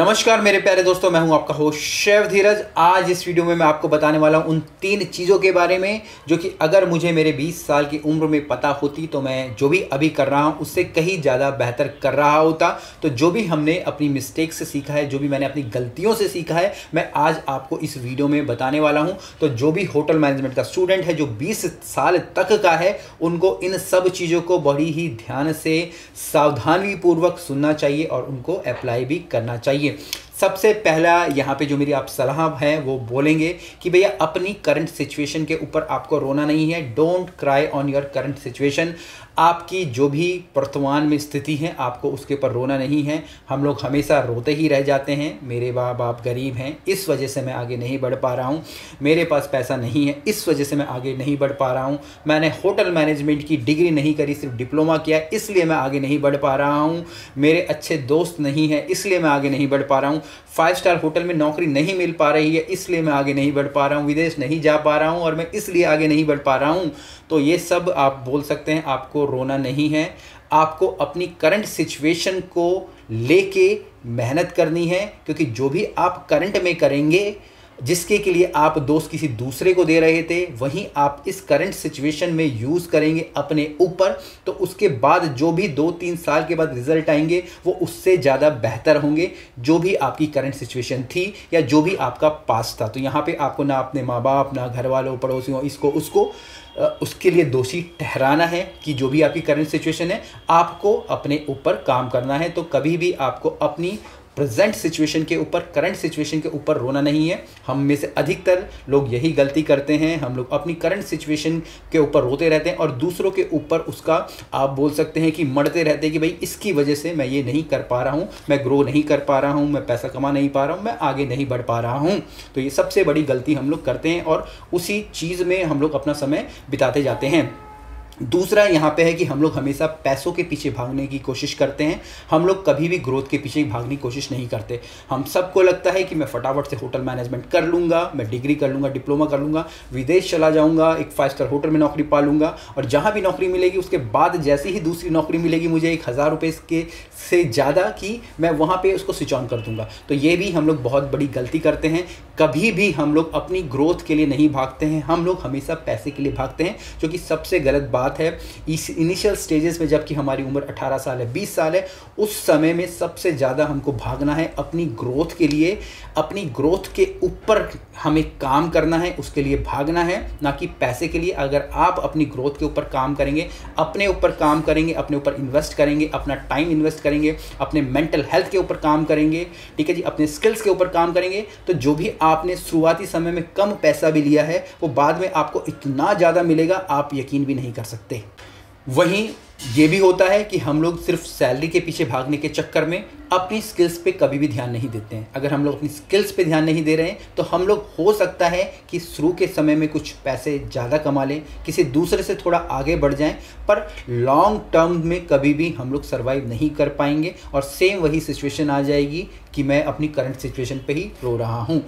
नमस्कार मेरे प्यारे दोस्तों, मैं हूँ आपका होस्ट शेव धीरज। आज इस वीडियो में मैं आपको बताने वाला हूँ उन तीन चीज़ों के बारे में जो कि अगर मुझे मेरे 20 साल की उम्र में पता होती तो मैं जो भी अभी कर रहा हूँ, उससे कहीं ज़्यादा बेहतर कर रहा होता। तो जो भी हमने अपनी मिस्टेक से सीखा है, जो भी मैंने अपनी गलतियों से सीखा है, मैं आज आपको इस वीडियो में बताने वाला हूँ। तो जो भी होटल मैनेजमेंट का स्टूडेंट है, जो बीस साल तक का है, उनको इन सब चीज़ों को बड़ी ही ध्यान से सावधानी पूर्वक सुनना चाहिए और उनको अप्लाई भी करना चाहिए। चाहिए सबसे पहला यहाँ पे जो मेरी आप सलाह है, वो बोलेंगे कि भैया अपनी करंट सिचुएशन के ऊपर आपको रोना नहीं है। Don't cry on your current situation आपकी जो भी वर्तमान में स्थिति है, आपको उसके ऊपर रोना नहीं है। हम लोग हमेशा रोते ही रह जाते हैं। मेरे माँ बाप गरीब हैं, इस वजह से मैं आगे नहीं बढ़ पा रहा हूँ। मेरे पास पैसा नहीं है, इस वजह से मैं आगे नहीं बढ़ पा रहा हूँ। मैंने होटल मैनेजमेंट की डिग्री नहीं करी, सिर्फ़ डिप्लोमा किया, इसलिए मैं आगे नहीं बढ़ पा रहा हूँ। मेरे अच्छे दोस्त नहीं हैं, इसलिए मैं आगे नहीं बढ़ पा रहा हूँ। फाइव स्टार होटल में नौकरी नहीं मिल पा रही है, इसलिए मैं आगे नहीं बढ़ पा रहा हूँ, विदेश नहीं जा पा रहा हूँ और मैं इसलिए आगे नहीं बढ़ पा रहा हूँ। तो ये सब आप बोल सकते हैं, आपको रोना नहीं है। आपको अपनी करंट सिचुएशन को लेके मेहनत करनी है, क्योंकि जो भी आप करंट में करेंगे जिसके के लिए आप दोस्त किसी दूसरे को दे रहे थे, वहीं आप इस करंट सिचुएशन में यूज़ करेंगे अपने ऊपर तो उसके बाद जो भी दो तीन साल के बाद रिज़ल्ट आएँगे, वो उससे ज़्यादा बेहतर होंगे, जो भी आपकी करंट सिचुएशन थी या जो भी आपका पास था। तो यहाँ पे आपको ना अपने माँ बाप ना घर वालों पड़ोसियों, इसको, उसको उसके लिए दोषी ठहराना है कि जो भी आपकी करंट सिचुएशन है, आपको अपने ऊपर काम करना है। तो कभी भी आपको अपनी प्रेजेंट सिचुएशन के ऊपर करंट सिचुएशन के ऊपर रोना नहीं है। हम में से अधिकतर लोग यही गलती करते हैं। हम लोग अपनी करंट सिचुएशन के ऊपर रोते रहते हैं और दूसरों के ऊपर उसका आप बोल सकते हैं कि मरते रहते हैं कि भाई, इसकी वजह से मैं ये नहीं कर पा रहा हूँ, मैं ग्रो नहीं कर पा रहा हूँ, मैं पैसा कमा नहीं पा रहा हूँ, मैं आगे नहीं बढ़ पा रहा हूँ। तो ये सबसे बड़ी गलती हम लोग करते हैं और उसी चीज़ में हम लोग अपना समय बिताते जाते हैं। दूसरा यहाँ पे है कि हम लोग हमेशा पैसों के पीछे भागने की कोशिश करते हैं। हम लोग कभी भी ग्रोथ के पीछे भागने की कोशिश नहीं करते। हम सबको लगता है कि मैं फटाफट से होटल मैनेजमेंट कर लूँगा, मैं डिग्री कर लूँगा डिप्लोमा कर लूँगा, विदेश चला जाऊँगा, एक फाइव स्टार होटल में नौकरी पा लूँगा और जहाँ भी नौकरी मिलेगी, उसके बाद जैसे ही दूसरी नौकरी मिलेगी मुझे एक हज़ार रुपये के से ज़्यादा कि मैं वहाँ पर उसको स्विच ऑन कर दूँगा। तो ये भी हम लोग बहुत बड़ी गलती करते हैं। कभी भी हम लोग अपनी ग्रोथ के लिए नहीं भागते हैं। हम लोग हमेशा पैसे के लिए भागते हैं, जो कि सबसे गलत बात बात है, इस इनिशियल स्टेजेस में जबकि हमारी उम्र 18 साल है 20 साल है, उस समय में सबसे ज़्यादा हमको भागना है अपनी ग्रोथ के लिए, अपनी ग्रोथ के ऊपर हमें काम करना है, उसके लिए भागना है, ना कि पैसे के लिए। अगर आप अपनी ग्रोथ के ऊपर काम करेंगे, अपने ऊपर काम करेंगे, अपने ऊपर इन्वेस्ट करेंगे, अपना टाइम इन्वेस्ट करेंगे, अपने मेंटल हेल्थ के ऊपर काम करेंगे, ठीक है जी, अपने स्किल्स के ऊपर काम करेंगे तो जो भी आपने शुरुआती समय में कम पैसा भी लिया है, वो बाद में आपको इतना ज़्यादा मिलेगा, आप यकीन भी नहीं कर सकते। सकते वहीं ये भी होता है कि हम लोग सिर्फ़ सैलरी के पीछे भागने के चक्कर में अपनी स्किल्स पे कभी भी ध्यान नहीं देते हैं। अगर हम लोग अपनी स्किल्स पे ध्यान नहीं दे रहे हैं तो हम लोग हो सकता है कि शुरू के समय में कुछ पैसे ज़्यादा कमा लें, किसी दूसरे से थोड़ा आगे बढ़ जाएँ, पर लॉन्ग टर्म में कभी भी हम लोग सर्वाइव नहीं कर पाएँगे और सेम वही सिचुएशन आ जाएगी कि मैं अपनी करंट सिचुएशन पर ही रो रहा हूँ।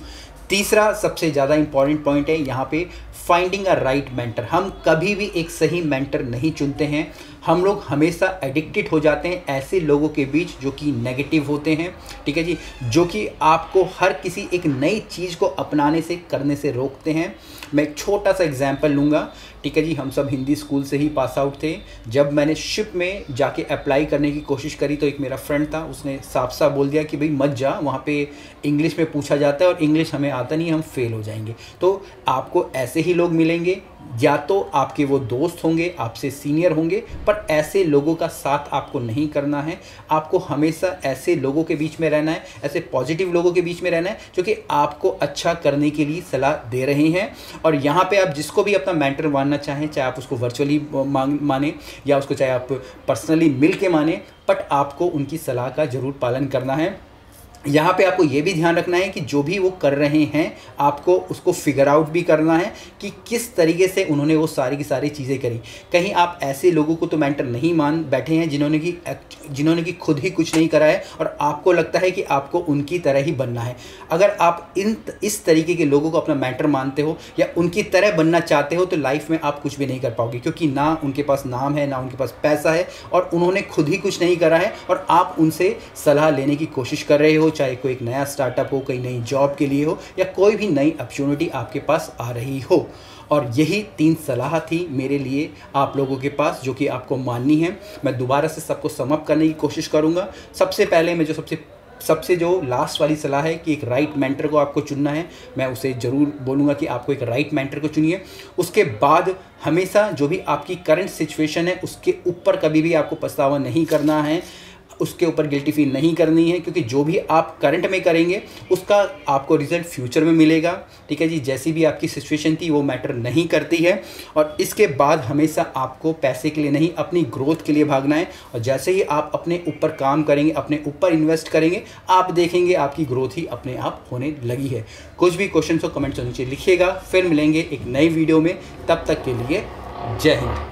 तीसरा सबसे ज़्यादा इंपॉर्टेंट पॉइंट है, यहाँ पे फाइंडिंग अ राइट मेंटर हम कभी भी एक सही मेंटर नहीं चुनते हैं। हम लोग हमेशा एडिक्टेड हो जाते हैं ऐसे लोगों के बीच जो कि नेगेटिव होते हैं, ठीक है जी? जो कि आपको हर किसी एक नई चीज़ को अपनाने से, करने से रोकते हैं। मैं एक छोटा सा एग्ज़ाम्पल लूँगा, ठीक है जी? हम सब हिंदी स्कूल से ही पास आउट थे। जब मैंने शिप में जाके अप्लाई करने की कोशिश करी तो एक मेरा फ्रेंड था, उसने साफ़ साफ़ बोल दिया कि, भाई, मत जा, वहाँ पे इंग्लिश में पूछा जाता है और इंग्लिश हमें आता नहीं हम फेल हो जाएँगे। तो आपको ऐसे ही लोग मिलेंगे या तो आपके वो दोस्त होंगे, आपसे सीनियर होंगे, पर ऐसे लोगों का साथ आपको नहीं करना है। आपको हमेशा ऐसे लोगों के बीच में रहना है, ऐसे पॉजिटिव लोगों के बीच में रहना है, जो कि आपको अच्छा करने के लिए सलाह दे रहे हैं। और यहाँ पे आप जिसको भी अपना मेंटर मानना चाहें, चाहे आप उसको वर्चुअली माने, या उसको चाहे आप पर्सनली मिल के माने बट आपको उनकी सलाह का ज़रूर पालन करना है। यहाँ पे आपको ये भी ध्यान रखना है कि जो भी वो कर रहे हैं, आपको उसको फिगर आउट भी करना है कि किस तरीके से उन्होंने वो सारी की सारी चीज़ें करी। कहीं आप ऐसे लोगों को तो मेंटर नहीं मान बैठे हैं जिन्होंने कि जिन्होंने कि खुद ही कुछ नहीं करा है और आपको लगता है कि आपको उनकी तरह ही बनना है। अगर आप इन, इस तरीके के लोगों को अपना मेंटर मानते हो या उनकी तरह बनना चाहते हो तो लाइफ में आप कुछ भी नहीं कर पाओगे क्योंकि ना उनके पास नाम है, ना उनके पास पैसा है और उन्होंने खुद ही कुछ नहीं करा है और आप उनसे सलाह लेने की कोशिश कर रहे हो चाहे कोई एक नया स्टार्टअप हो, कोई नई जॉब के लिए हो, या कोई भी नई अपॉर्चुनिटी आपके पास आ रही हो। और यही तीन सलाह थी मेरे लिए आप लोगों के पास, जो कि आपको माननी है। मैं दोबारा से सबको समअप करने की कोशिश करूँगा। सबसे पहले मैं जो सबसे सबसे जो लास्ट वाली सलाह है कि एक राइट मेंटर को आपको चुनना है, मैं उसे ज़रूर बोलूँगा कि आपको एक राइट मेंटर को चुनिए। उसके बाद हमेशा जो भी आपकी करंट सिचुएशन है, उसके ऊपर कभी भी आपको पछतावा नहीं करना है। उसके ऊपर गिल्टी फील नहीं करनी है, क्योंकि जो भी आप करंट में करेंगे, उसका आपको रिज़ल्ट फ्यूचर में मिलेगा। ठीक है जी? जैसी भी आपकी सिचुएशन थी, वो मैटर नहीं करती है। और इसके बाद हमेशा आपको पैसे के लिए नहीं, अपनी ग्रोथ के लिए भागना है। और जैसे ही आप अपने ऊपर काम करेंगे, अपने ऊपर इन्वेस्ट करेंगे, आप देखेंगे आपकी ग्रोथ ही अपने आप होने लगी है। कुछ भी क्वेश्चन हो कमेंट्स नीचे लिखिएगा। फिर मिलेंगे एक नई वीडियो में। तब तक के लिए जय हिंद।